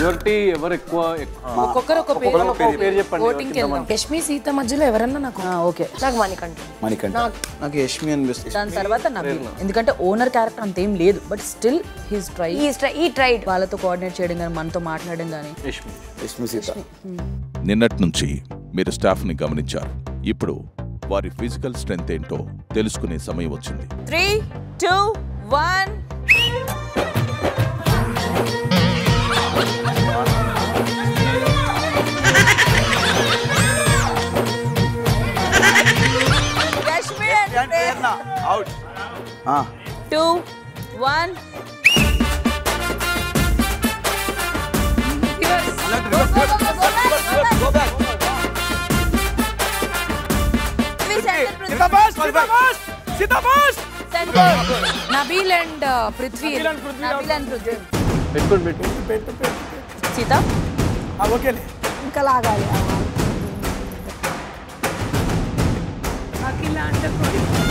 Majority ఎవరు ఎక్కువ ఒక్కొక్కరు పేరు చెప్పండి ఓటింగ్కి వెళ్దాం యష్మి సీత మధ్యలో ఎవరన్నా నాకు ఓకే. నాకు మణికంఠ. మణికంఠ. నాకు యష్మి అనిపిస్తుంది. దాని తర్వాత నబీల్ ఎందుకంటే ఓనర్ క్యారెక్టర్ అంతేం లేదు బట్ స్టిల్ హీస్ ట్రై ఈ ట్రై ఈ ట్రైడ్. వాళ్ళతో కోఆర్డినేట్ చేయడం కానీ మనతో మాట్లాడడం కానీ. యష్మి. యష్మి సీత. నిన్నటి నుంచి మీరు స్టాఫ్ని గమనించారు. ఇప్పుడు వారి ఫిజికల్ స్ట్రెంగ్త్ ఏంటో తెలుసుకునే సమయం వచ్చింది. Three two one. out. हाँ. Two, one. Nabeel and Prithvi Nabeel and Prithvi बिल्कुल सीता अब ओके ले इनका लाग आ गया अकेला अंदर कोई